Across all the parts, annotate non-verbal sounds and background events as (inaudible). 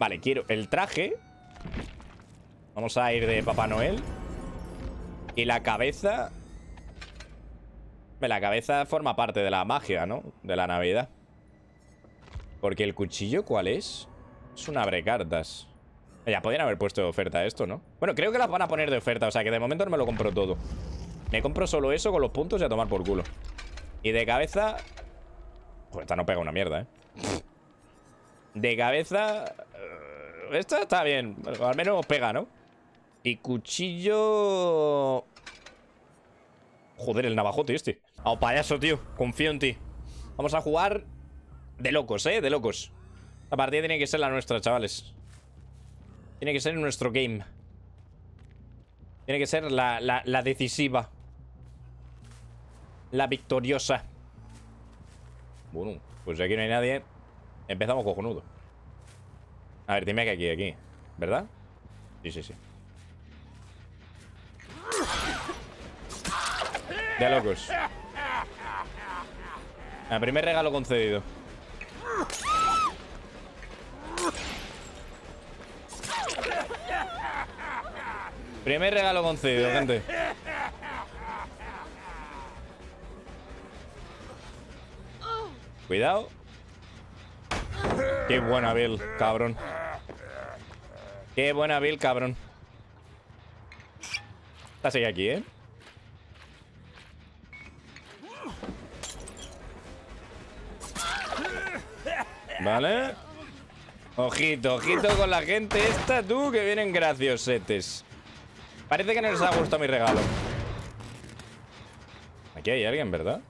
Vale, quiero el traje. Vamos a ir de Papá Noel. Y la cabeza... La cabeza forma parte de la magia, ¿no? De la Navidad. Porque el cuchillo, ¿cuál es? Es un abrecartas. Ya, podrían haber puesto de oferta esto, ¿no? Bueno, creo que las van a poner de oferta O sea, que de momento no me lo compro todo Me compro solo eso con los puntos y a tomar por culo Y de cabeza... Pues esta no pega una mierda, ¿eh? De cabeza... Eh, esta está bien Al menos pega, ¿no? Y cuchillo... Joder, el navajote este Oh, payaso, tío Confío en ti Vamos a jugar de locos, ¿eh? De locos La partida tiene que ser la nuestra, chavales tiene que ser nuestro game. Tiene que ser la, la, decisiva. La victoriosa. Bueno, pues aquí no hay nadie. Empezamos cojonudo. A ver, dime que aquí, aquí. ¿Verdad? Sí, sí, sí. De locos. Primer regalo concedido. Primer regalo concedido, gente. Cuidado. Qué buena Bill, cabrón. Qué buena Bill, cabrón. Estás ahí aquí, ¿eh? Vale. Ojito, ojito con la gente esta, tú, que vienen graciosetes. Parece que no les ha gustado mi regalo. Aquí hay alguien, ¿verdad?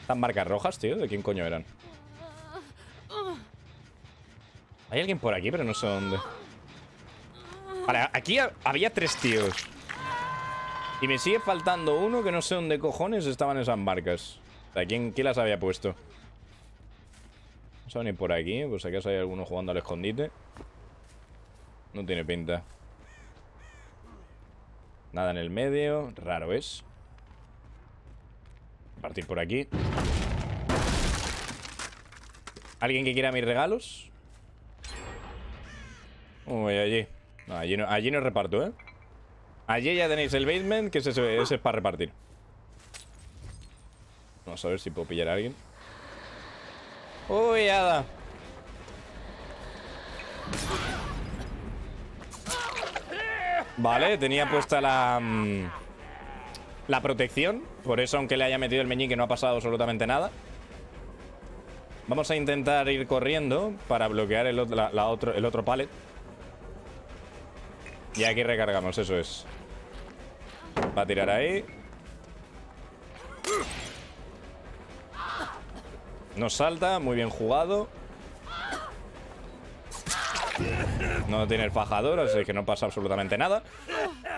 Están marcas rojas, tío. ¿De quién coño eran? Hay alguien por aquí, pero no sé dónde. Vale, aquí había tres tíos. Y me sigue faltando uno que no sé dónde cojones estaban esas marcas. O sea, ¿quién, quién las había puesto? Vamos a venir por aquí, pues acaso hay alguno jugando al escondite. No tiene pinta. Nada en el medio. Raro es. Partir por aquí. ¿Alguien que quiera mis regalos? Uy, allí. Allí no, reparto, ¿eh? Allí ya tenéis el basement, que ese, es para repartir. Vamos a ver si puedo pillar a alguien. Uy, hada. Vale, tenía puesta la... Mm, la protección Por eso, aunque le haya metido el meñique No ha pasado absolutamente nada Vamos a intentar ir corriendo Para bloquear el, otro, el otro pallet Y aquí recargamos, eso es Va a tirar ahí Nos salta, muy bien jugado No tiene el fajador, así que no pasa absolutamente nada.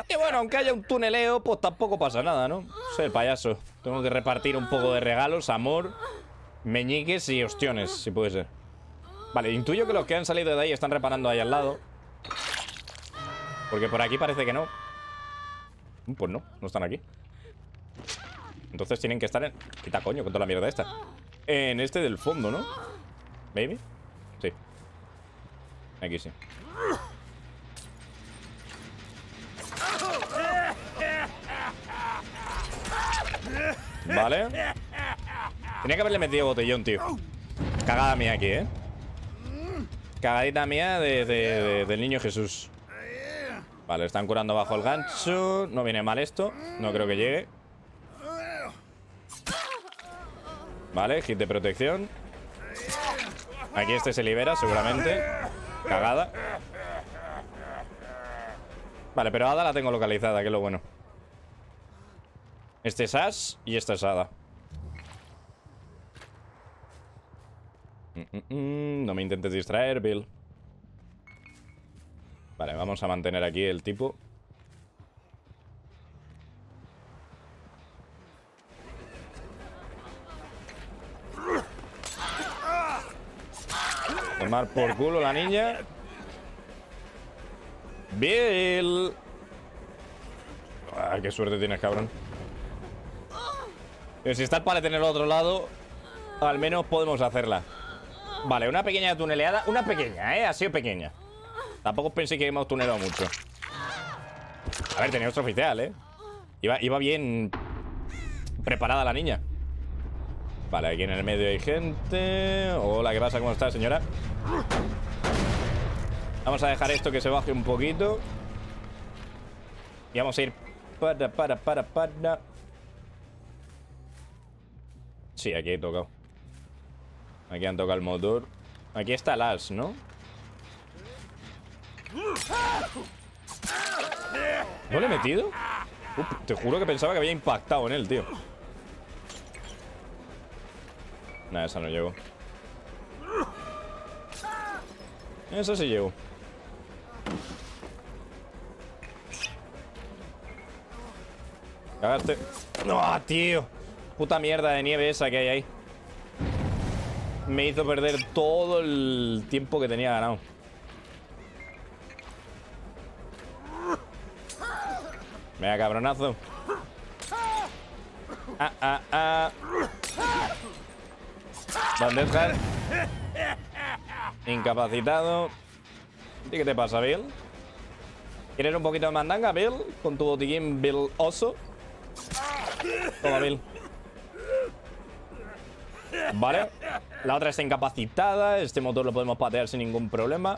Y bueno, aunque haya un tuneleo, pues tampoco pasa nada, ¿no? Soy el payaso. Tengo que repartir un poco de regalos, amor, meñiques y ostiones, si puede ser. Vale, intuyo que los que han salido de ahí están reparando ahí al lado. Porque por aquí parece que no. Pues no, no están aquí. Entonces tienen que estar en... Quita coño con toda la mierda esta. En este del fondo, ¿no? Maybe. Sí. Aquí sí. Vale. Tenía que haberle metido botellón, tío. Cagada mía aquí, ¿eh? Cagadita mía de, del niño Jesús. Vale, están curando bajo el gancho. No viene mal esto. No creo que llegue. Vale, hit de protección. Aquí este se libera, seguramente. Cagada. Vale, pero Ada la tengo localizada, que es lo bueno. Este es Ash y esta es Ada. Mm, mm, mm, no me intentes distraer, Bill. Vale, vamos a mantener aquí el tipo. Tomar por culo la niña. Bill. Ah, qué suerte tienes, cabrón. Pero si está el palet en el otro lado, al menos podemos hacerla. Vale, una pequeña tuneleada. Una pequeña, ¿eh? Ha sido pequeña. Tampoco pensé que hemos tunelado mucho. A ver, tenía otro oficial, ¿eh? Iba, iba bien preparada la niña. Vale, aquí en el medio hay gente. Hola, ¿qué pasa? ¿Cómo está, señora? Vamos a dejar esto que se baje un poquito. Y vamos a ir para, para, para, para. Sí, aquí he tocado. Aquí han tocado el motor. Aquí está el as, ¿no? ¿No le he metido? te juro que pensaba que había impactado en él, tío. Nada, esa no llegó. Eso sí llegó. Cagaste. ¡No, tío! Puta mierda de nieve esa que hay ahí. Me hizo perder todo el tiempo que tenía ganado. Venga, cabronazo. Ah, ah, ah. Incapacitado. ¿Y qué te pasa, Bill? ¿Quieres un poquito de mandanga, Bill? Con tu botiquín Bill Oso. Toma, Bill. Vale. La otra está incapacitada. Este motor lo podemos patear sin ningún problema.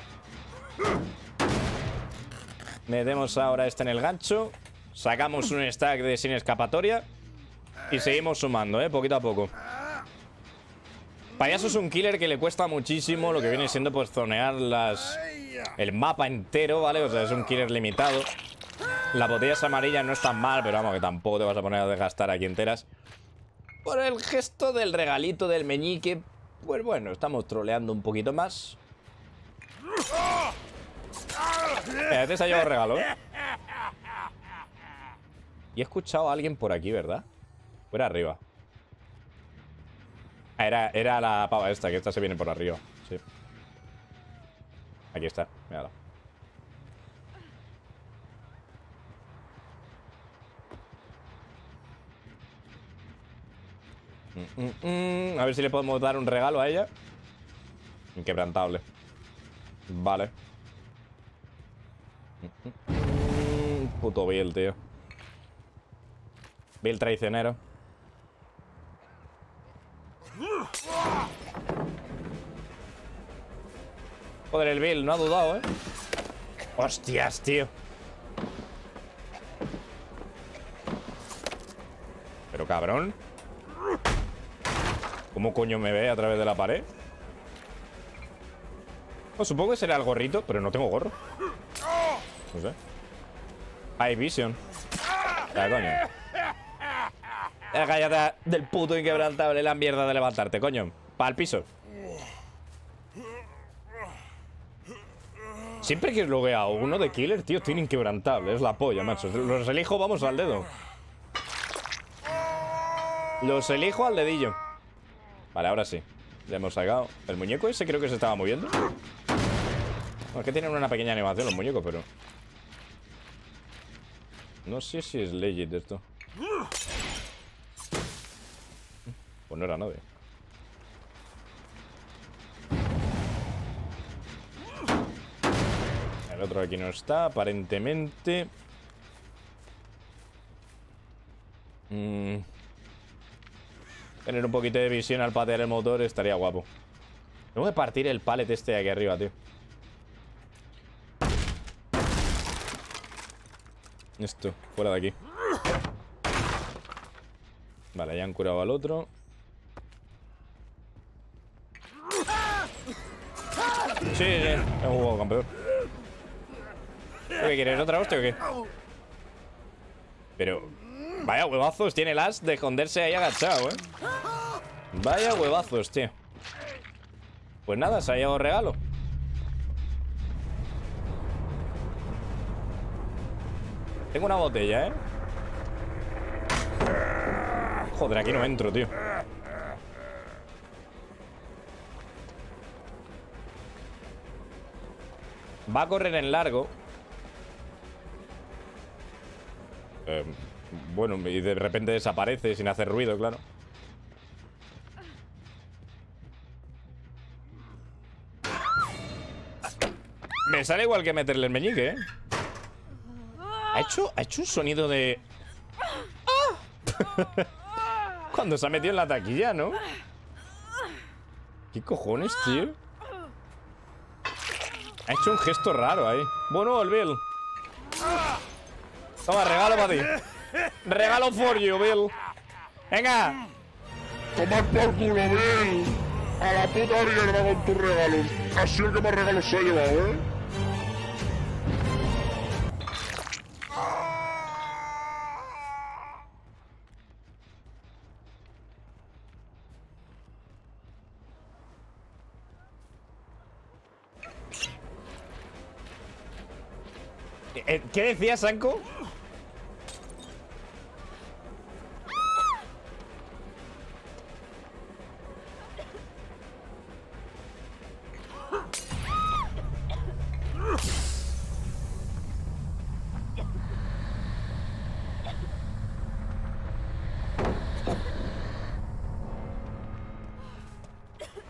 Metemos ahora este en el gancho. Sacamos un stack de sin escapatoria. Y seguimos sumando, ¿eh? Poquito a poco. Payaso es un killer que le cuesta muchísimo lo que viene siendo pues zonear las... El mapa entero, ¿vale? O sea, es un killer limitado. Las botellas amarillas no están mal, pero vamos, que tampoco te vas a poner a desgastar aquí enteras. Por el gesto del regalito del meñique, pues bueno, estamos troleando un poquito más. este se ha regalo, ¿eh? Y he escuchado a alguien por aquí, ¿verdad? Fuera arriba. Ah, era, era la pava esta, que esta se viene por arriba. Sí. Aquí está, mírala. Mm, mm, mm. A ver si le podemos dar un regalo a ella. Inquebrantable. Vale. Puto Bill, tío. Bill traicionero. Joder, el Bill, no ha dudado, ¿eh? Hostias, tío. Pero cabrón. ¿Cómo coño me ve a través de la pared? Pues supongo que será el gorrito, pero no tengo gorro. No sé. Hay vision. Ya, coño. Cállate del puto inquebrantable la mierda de levantarte, coño. Para el piso. Siempre que lo vea uno de killer, tío, tiene inquebrantable. Es la polla, macho. Los elijo, vamos al dedo. Los elijo al dedillo. Vale, ahora sí. Ya hemos sacado. El muñeco ese creo que se estaba moviendo. Bueno, es que tienen una pequeña animación los muñecos, pero... No sé si es legit esto. Pues no era nadie. El otro aquí no está, aparentemente. Mmm... Tener un poquito de visión al patear el motor estaría guapo. Tengo que partir el pallet este de aquí arriba, tío. Esto, fuera de aquí. Vale, ya han curado al otro. Sí, sí, he jugado campeón. ¿Qué quieres? ¿Otra hostia o qué? Pero Vaya huevazos tiene el as de esconderse ahí agachado, ¿eh? Vaya huevazos, tío. Pues nada, se ha llevado regalo. Tengo una botella, ¿eh? Joder, aquí no entro, tío. Va a correr en largo. Eh, bueno, y de repente desaparece sin hacer ruido, claro. Me sale igual que meterle el meñique, ¿eh? Ha hecho, ha hecho un sonido de... (laughs) Cuando se ha metido en la taquilla, ¿no? ¿Qué cojones, tío? Ha hecho un gesto raro ahí. Bueno, el Bill. Toma, regalo para ti. Regalo for you, Bill. Venga. Tomad por culo, Bill. A la puta mierda con tus regalos. Ha sido que más regalos se ha llevado, ¿eh? ¿Qué decía, Sanko?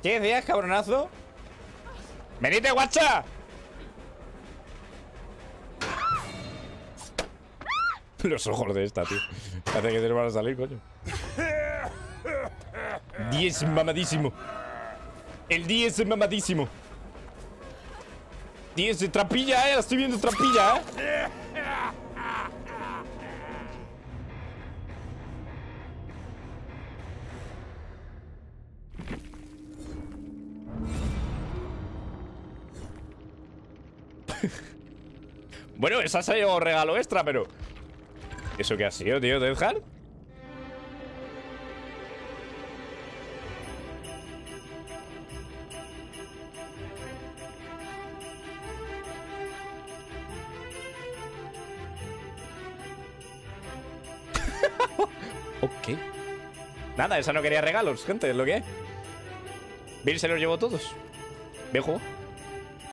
¿Qué decías, cabronazo? ¡Venite, guacha! Los ojos de esta, tío. Parece que se le van a salir, coño. 10 mamadísimo. El 10 mamadísimo. 10 de trampilla, eh. La estoy viendo trampilla, eh. (laughs) bueno, esa ha llevado regalo extra, pero... ¿Eso qué ha sido, tío? ¿Death Hard? (laughs) ok. Nada, esa no quería regalos, gente, es lo que es. Bill se los llevó todos. Viejo.